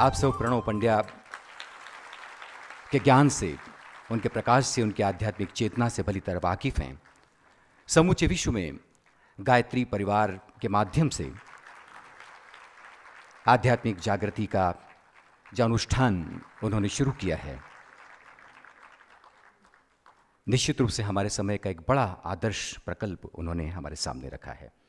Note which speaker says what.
Speaker 1: आप सब प्रणव पंड्या के ज्ञान से, उनके प्रकाश से, उनकी आध्यात्मिक चेतना से भली तरह वाकिफ हैं। समूचे विश्व में गायत्री परिवार के माध्यम से आध्यात्मिक जागृति का जो अनुष्ठान उन्होंने शुरू किया है। निश्चित रूप से हमारे समय का एक बड़ा आदर्श प्रकल्प उन्होंने हमारे सामने रखा है।